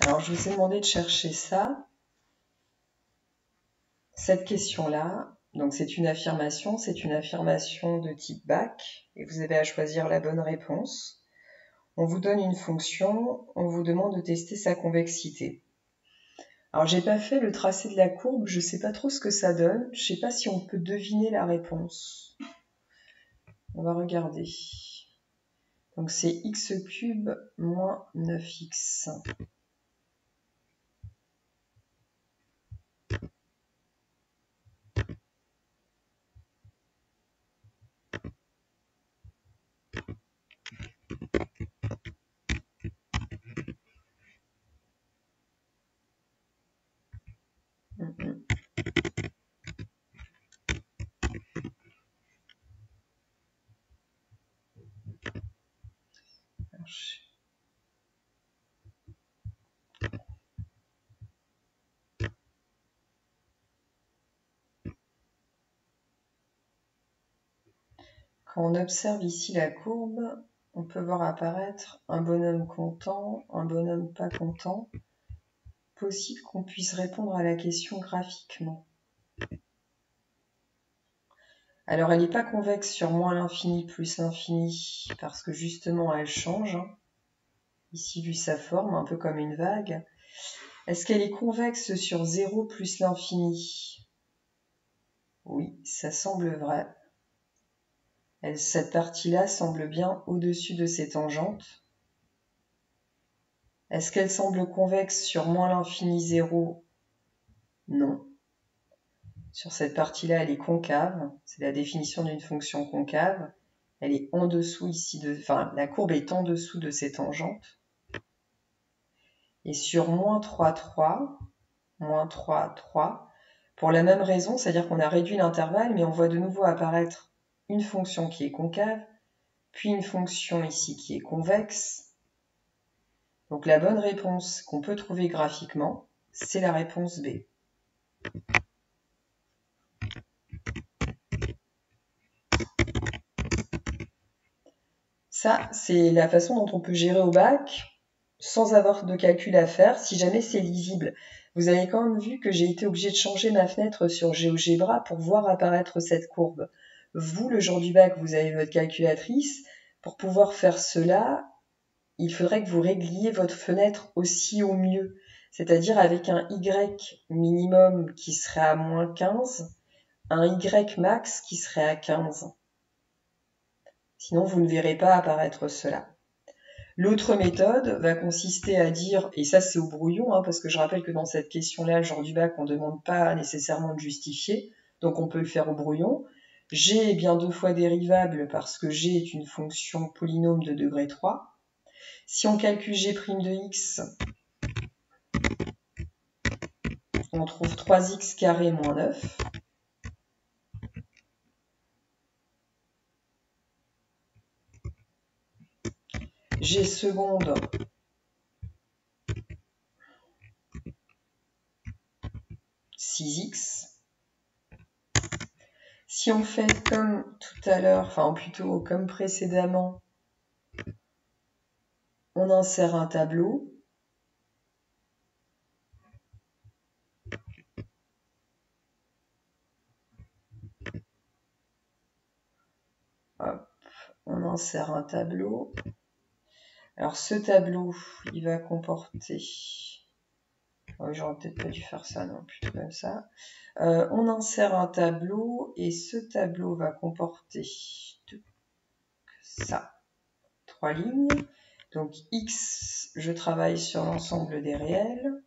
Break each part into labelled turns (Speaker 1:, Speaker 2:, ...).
Speaker 1: Alors, je vous ai demandé de chercher ça. Cette question-là, donc c'est une affirmation, c'est une affirmation de type bac, et vous avez à choisir la bonne réponse. On vous donne une fonction, on vous demande de tester sa convexité. Alors j'ai pas fait le tracé de la courbe, je sais pas trop ce que ça donne, je sais pas si on peut deviner la réponse. On va regarder. Donc c'est x cube moins 9x. Quand on observe ici la courbe, on peut voir apparaître un bonhomme content, un bonhomme pas content. Possible qu'on puisse répondre à la question graphiquement. Alors elle n'est pas convexe sur moins l'infini plus l'infini parce que justement elle change. Hein. Ici vu sa forme, un peu comme une vague. Est-ce qu'elle est convexe sur 0 plus l'infini? Oui, ça semble vrai cette partie-là semble bien au-dessus de ses tangentes. Est-ce qu'elle semble convexe sur moins l'infini 0 Non. Sur cette partie-là, elle est concave. C'est la définition d'une fonction concave. Elle est en dessous ici de, enfin, la courbe est en dessous de ses tangentes. Et sur moins 3, 3, moins 3, 3, pour la même raison, c'est-à-dire qu'on a réduit l'intervalle, mais on voit de nouveau apparaître une fonction qui est concave, puis une fonction ici qui est convexe. Donc la bonne réponse qu'on peut trouver graphiquement, c'est la réponse B. Ça, c'est la façon dont on peut gérer au bac sans avoir de calcul à faire, si jamais c'est lisible. Vous avez quand même vu que j'ai été obligé de changer ma fenêtre sur GeoGebra pour voir apparaître cette courbe. Vous, le jour du bac, vous avez votre calculatrice. Pour pouvoir faire cela, il faudrait que vous régliez votre fenêtre aussi au mieux, c'est-à-dire avec un Y minimum qui serait à moins 15, un Y max qui serait à 15. Sinon, vous ne verrez pas apparaître cela. L'autre méthode va consister à dire, et ça c'est au brouillon, hein, parce que je rappelle que dans cette question-là, le jour du bac, on ne demande pas nécessairement de justifier, donc on peut le faire au brouillon. G est bien deux fois dérivable parce que G est une fonction polynôme de degré 3. Si on calcule G' de x, on trouve 3x carré moins 9. G seconde six x si on fait comme tout à l'heure, enfin plutôt comme précédemment, on insère un tableau. Hop, on insère un tableau. Alors ce tableau, il va comporter j'aurais peut-être pas dû faire ça, non, plutôt comme ça. Euh, on insère un tableau et ce tableau va comporter ça, trois lignes. Donc x, je travaille sur l'ensemble des réels.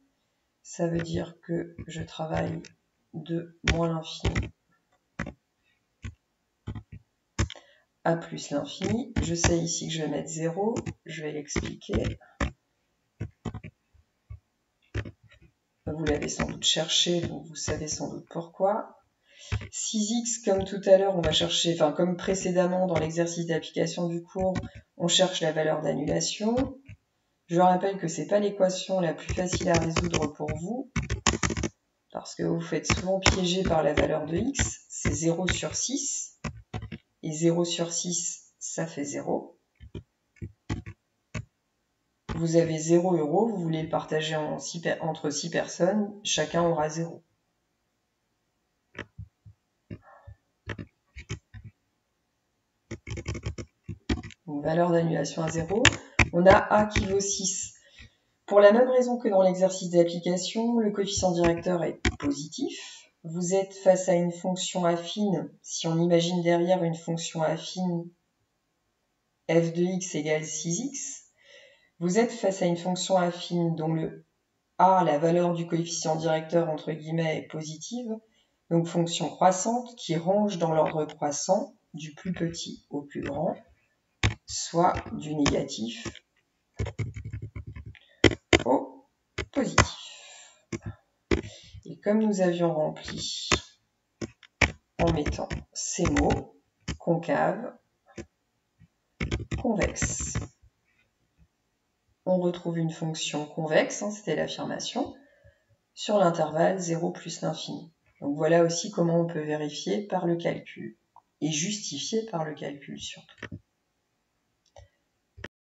Speaker 1: Ça veut dire que je travaille de moins l'infini à plus l'infini. Je sais ici que je vais mettre 0, je vais l'expliquer. Vous l'avez sans doute cherché, vous savez sans doute pourquoi. 6x, comme tout à l'heure, on va chercher, enfin comme précédemment dans l'exercice d'application du cours, on cherche la valeur d'annulation. Je rappelle que ce n'est pas l'équation la plus facile à résoudre pour vous, parce que vous faites souvent piéger par la valeur de x, c'est 0 sur 6. et 0 sur 6, ça fait 0. Vous avez 0 euros, vous voulez le partager entre 6 personnes, chacun aura 0. valeur d'annulation à 0. On a A qui vaut 6. Pour la même raison que dans l'exercice d'application, le coefficient directeur est positif. Vous êtes face à une fonction affine. Si on imagine derrière une fonction affine f de x égale 6x, vous êtes face à une fonction affine dont le a, la valeur du coefficient directeur entre guillemets, est positive, donc fonction croissante qui range dans l'ordre croissant du plus petit au plus grand, soit du négatif au positif. Et comme nous avions rempli en mettant ces mots, concave, convexe, on retrouve une fonction convexe, hein, c'était l'affirmation, sur l'intervalle 0 plus l'infini. Donc voilà aussi comment on peut vérifier par le calcul et justifier par le calcul surtout.